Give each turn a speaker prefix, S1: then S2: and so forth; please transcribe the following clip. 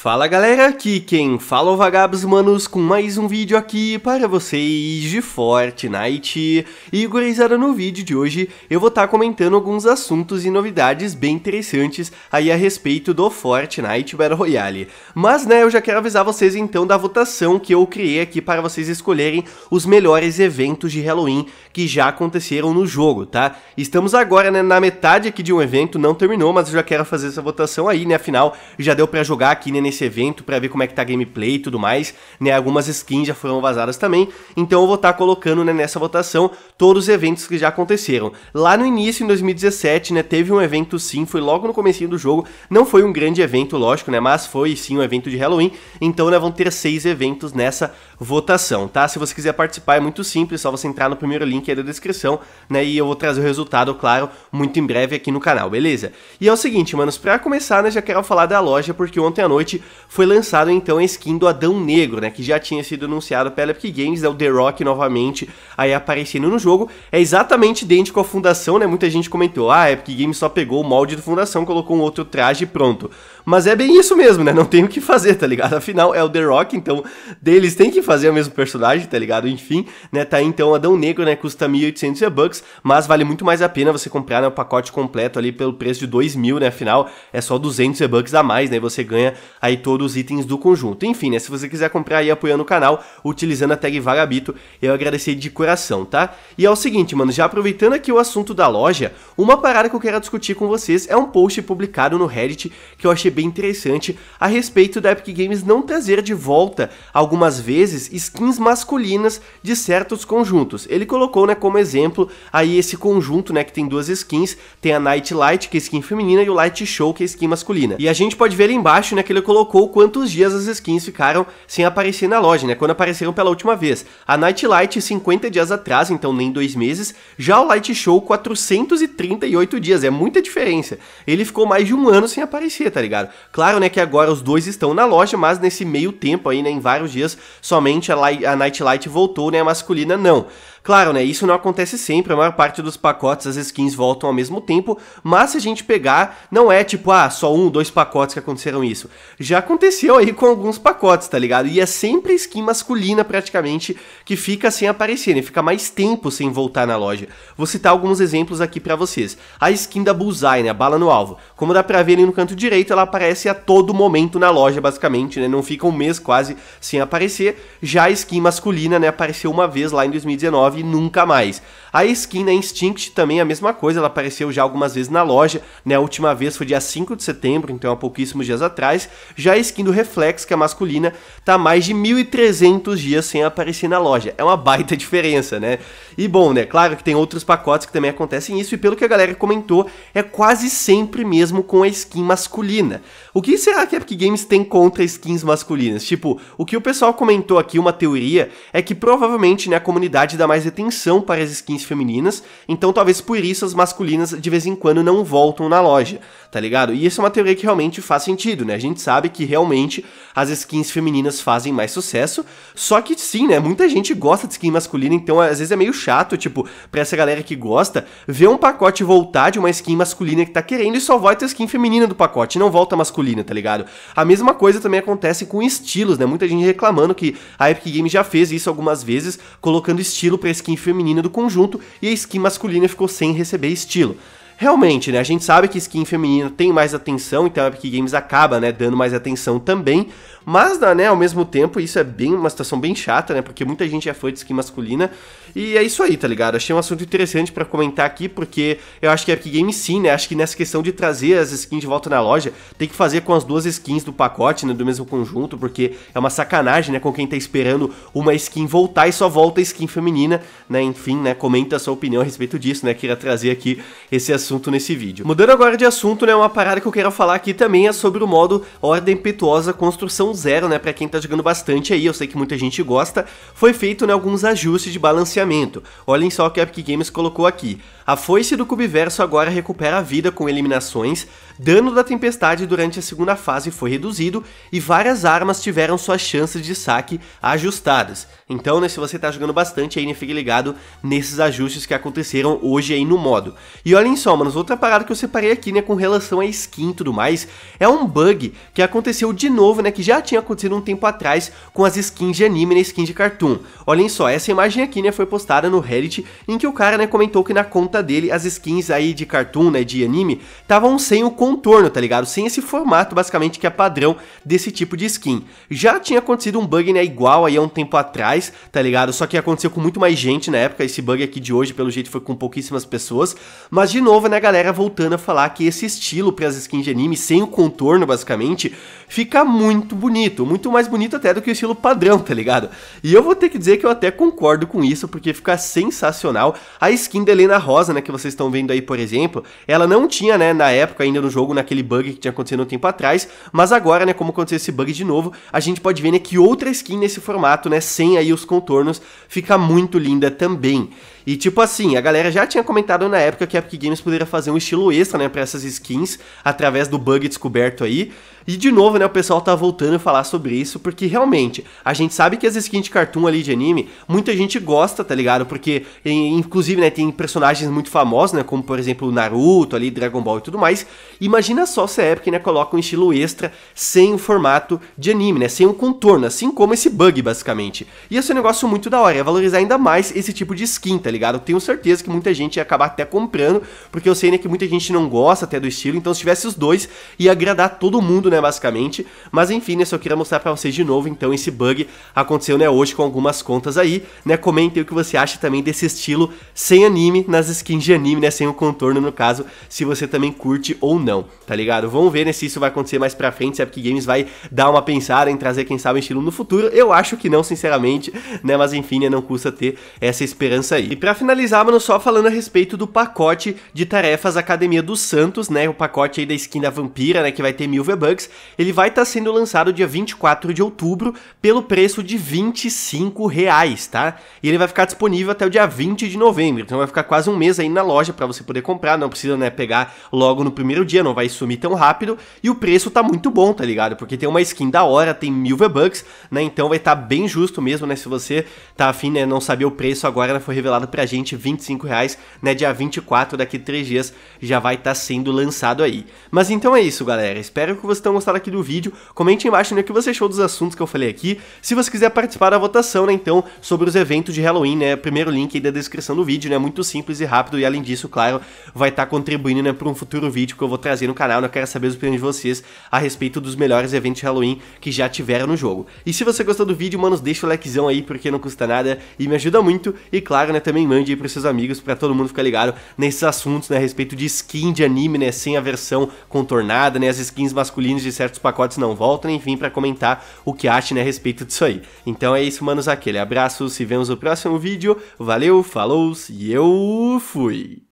S1: Fala galera, aqui quem fala é o Vagabos Manos com mais um vídeo aqui para vocês de Fortnite E gurizada, no vídeo de hoje eu vou estar tá comentando alguns assuntos e novidades bem interessantes aí a respeito do Fortnite Battle Royale Mas né, eu já quero avisar vocês então da votação que eu criei aqui para vocês escolherem os melhores eventos de Halloween que já aconteceram no jogo, tá? Estamos agora né, na metade aqui de um evento, não terminou, mas eu já quero fazer essa votação aí, né, afinal já deu para jogar aqui né, nesse evento para ver como é que tá a gameplay e tudo mais, né? Algumas skins já foram vazadas também, então eu vou estar tá colocando né, nessa votação todos os eventos que já aconteceram. Lá no início, em 2017, né, teve um evento sim, foi logo no comecinho do jogo, não foi um grande evento, lógico, né, mas foi sim um evento de Halloween, então né, vão ter seis eventos nessa votação, tá? Se você quiser participar é muito simples, só você entrar no primeiro link aí da descrição, né, e eu vou trazer o resultado, claro, muito em breve aqui no canal, beleza? E é o seguinte, manos, pra começar, né, já quero falar da loja, porque ontem à noite foi lançado então a skin do Adão Negro, né, que já tinha sido anunciado pela Epic Games, é o The Rock novamente aí aparecendo no jogo. É exatamente idêntico à Fundação, né? Muita gente comentou: "Ah, a Epic Games só pegou o molde do Fundação, colocou um outro traje e pronto". Mas é bem isso mesmo, né? Não tem o que fazer, tá ligado? Afinal, é o The Rock, então deles tem que fazer o mesmo personagem, tá ligado? Enfim, né? Tá aí, então Adão Negro, né? Custa 1.800 bucks, mas vale muito mais a pena você comprar né, o pacote completo ali pelo preço de 2.000, né? Afinal, é só 200 bucks a mais, né? Você ganha aí todos os itens do conjunto. Enfim, né? Se você quiser comprar aí apoiando o canal, utilizando a tag Vagabito, eu agradecer de coração, tá? E é o seguinte, mano, já aproveitando aqui o assunto da loja, uma parada que eu quero discutir com vocês é um post publicado no Reddit que eu achei bem interessante a respeito da Epic Games não trazer de volta, algumas vezes, skins masculinas de certos conjuntos. Ele colocou, né, como exemplo, aí esse conjunto, né, que tem duas skins, tem a Night Light, que é skin feminina, e o Light Show, que é skin masculina. E a gente pode ver ali embaixo, né, que ele colocou quantos dias as skins ficaram sem aparecer na loja, né, quando apareceram pela última vez. A Night Light, 50 dias atrás, então nem dois meses, já o Light Show, 438 dias, é muita diferença. Ele ficou mais de um ano sem aparecer, tá ligado? Claro, né, que agora os dois estão na loja, mas nesse meio tempo aí, né, em vários dias, somente a, Light, a Nightlight voltou, né, a masculina não. Claro, né, isso não acontece sempre, a maior parte dos pacotes as skins voltam ao mesmo tempo, mas se a gente pegar, não é tipo, ah, só um, dois pacotes que aconteceram isso. Já aconteceu aí com alguns pacotes, tá ligado? E é sempre skin masculina praticamente que fica sem aparecer, né, fica mais tempo sem voltar na loja. Vou citar alguns exemplos aqui pra vocês. A skin da Bullseye, né, a bala no alvo. Como dá pra ver ali no canto direito, ela aparece a todo momento na loja, basicamente, né, não fica um mês quase sem aparecer. Já a skin masculina, né, apareceu uma vez lá em 2019 nunca mais. A skin na Instinct também é a mesma coisa, ela apareceu já algumas vezes na loja, né? A última vez foi dia 5 de setembro, então há pouquíssimos dias atrás. Já a skin do Reflex, que é masculina, tá mais de 1.300 dias sem aparecer na loja. É uma baita diferença, né? E bom, né? Claro que tem outros pacotes que também acontecem isso, e pelo que a galera comentou, é quase sempre mesmo com a skin masculina. O que será que a Epic Games tem contra skins masculinas? Tipo, o que o pessoal comentou aqui, uma teoria, é que provavelmente né, a comunidade dá mais atenção para as skins femininas, então talvez por isso as masculinas de vez em quando não voltam na loja, tá ligado? E isso é uma teoria que realmente faz sentido, né? A gente sabe que realmente as skins femininas fazem mais sucesso, só que sim, né? Muita gente gosta de skin masculina, então às vezes é meio chato, tipo, pra essa galera que gosta, ver um pacote voltar de uma skin masculina que tá querendo e só vai ter skin feminina do pacote, não volta masculina, tá ligado? A mesma coisa também acontece com estilos, né? Muita gente reclamando que a Epic Games já fez isso algumas vezes, colocando estilo pra skin feminina do conjunto e a skin masculina ficou sem receber estilo. Realmente, né? A gente sabe que skin feminina tem mais atenção, então a Epic Games acaba, né, dando mais atenção também. Mas, né, ao mesmo tempo, isso é bem uma situação bem chata, né? Porque muita gente é fã de skin masculina. E é isso aí, tá ligado? Achei um assunto interessante para comentar aqui, porque eu acho que a Epic Games sim, né? Acho que nessa questão de trazer as skins de volta na loja, tem que fazer com as duas skins do pacote, né? Do mesmo conjunto, porque é uma sacanagem, né? Com quem tá esperando uma skin voltar e só volta a skin feminina, né? Enfim, né? Comenta a sua opinião a respeito disso, né? Queria trazer aqui esse assunto nesse vídeo. Mudando agora de assunto, né? Uma parada que eu quero falar aqui também é sobre o modo Ordem Impetuosa Construção zero, né, para quem tá jogando bastante aí, eu sei que muita gente gosta, foi feito né, alguns ajustes de balanceamento. Olhem só o que a Epic Games colocou aqui. A foice do Cubiverso agora recupera a vida com eliminações, dano da tempestade durante a segunda fase foi reduzido e várias armas tiveram suas chances de saque ajustadas. Então, né, se você tá jogando bastante aí, né, fique ligado nesses ajustes que aconteceram hoje aí no modo. E olhem só, manos, outra parada que eu separei aqui, né, com relação a skin e tudo mais, é um bug que aconteceu de novo, né, que já tinha acontecido um tempo atrás com as skins de anime e skins de cartoon. Olhem só, essa imagem aqui, né, foi postada no Reddit, em que o cara, né, comentou que na conta dele as skins aí de cartoon, né, de anime, estavam sem o contorno, tá ligado? Sem esse formato, basicamente, que é padrão desse tipo de skin. Já tinha acontecido um bug, né, igual aí há um tempo atrás, tá ligado? Só que aconteceu com muito mais gente na época, esse bug aqui de hoje, pelo jeito, foi com pouquíssimas pessoas. Mas, de novo, né, galera, voltando a falar que esse estilo para as skins de anime, sem o contorno, basicamente, fica muito bonito, muito mais bonito até do que o estilo padrão, tá ligado? E eu vou ter que dizer que eu até concordo com isso, porque fica sensacional. A skin da Helena Rosa, né, que vocês estão vendo aí, por exemplo, ela não tinha, né, na época ainda no jogo, naquele bug que tinha acontecido um tempo atrás, mas agora, né, como aconteceu esse bug de novo, a gente pode ver, né, que outra skin nesse formato, né, sem aí os contornos, fica muito linda também. E tipo assim, a galera já tinha comentado na época que a Epic Games poderia fazer um estilo extra, né, para essas skins, através do bug descoberto aí. E de novo, né, o pessoal tá voltando a falar sobre isso, porque realmente, a gente sabe que as skins de cartoon ali de anime, muita gente gosta, tá ligado? Porque, inclusive, né, tem personagens muito famosos, né, como por exemplo Naruto ali, Dragon Ball e tudo mais. Imagina só se a Epic, né, coloca um estilo extra sem o formato de anime, né, sem um contorno, assim como esse bug, basicamente. E esse é um negócio muito da hora, é valorizar ainda mais esse tipo de skin, tá ligado? Eu tenho certeza que muita gente ia acabar até comprando, porque eu sei, né, que muita gente não gosta até do estilo, então se tivesse os dois, ia agradar todo mundo, né, basicamente. Mas enfim, né, só queria mostrar pra vocês de novo, então esse bug aconteceu, né, hoje com algumas contas aí, né, comentem o que você acha também desse estilo sem anime, nas skins de anime, né, sem o contorno no caso, se você também curte ou não, tá ligado? Vamos ver, né, se isso vai acontecer mais pra frente, se a Epic Games vai dar uma pensada em trazer, quem sabe, um estilo no futuro, eu acho que não, sinceramente, né, mas enfim, né, não custa ter essa esperança aí. E pra finalizar, mano, só falando a respeito do pacote de tarefas Academia dos Santos, né, o pacote aí da skin da Vampira, né, que vai ter mil V-Bucks, ele vai estar tá sendo lançado dia 24 de outubro pelo preço de 25 reais, tá? E ele vai ficar disponível até o dia 20 de novembro, então vai ficar quase um mês aí na loja para você poder comprar, não precisa, né, pegar logo no primeiro dia, não vai sumir tão rápido, e o preço tá muito bom, tá ligado? Porque tem uma skin da hora, tem mil V-Bucks, né, então vai estar tá bem justo mesmo, né, se você tá afim, né, não saber o preço agora, né, foi revelado pra gente, 25 reais, né, dia 24, daqui 3 dias, já vai estar tá sendo lançado aí. Mas então é isso, galera, espero que vocês tenham gostado aqui do vídeo. Comente embaixo né, o que você achou dos assuntos que eu falei aqui. Se você quiser participar da votação, né, então, sobre os eventos de Halloween, né, primeiro link aí da descrição do vídeo, né, muito simples e rápido, e além disso, claro, vai estar tá contribuindo, né, para um futuro vídeo que eu vou trazer no canal, né, eu quero saber os opiniões de vocês a respeito dos melhores eventos de Halloween que já tiveram no jogo. E se você gostou do vídeo, manos, deixa o likezão aí, porque não custa nada e me ajuda muito, e claro, né, também mande aí pros seus amigos, para todo mundo ficar ligado nesses assuntos, né, a respeito de skin de anime, né, sem a versão contornada, né, as skins masculinas de certos pacotes não voltam, enfim, para comentar o que acha né, a respeito disso aí. Então é isso, manos, aquele abraço, se vemos no próximo vídeo, valeu, falou e eu fui!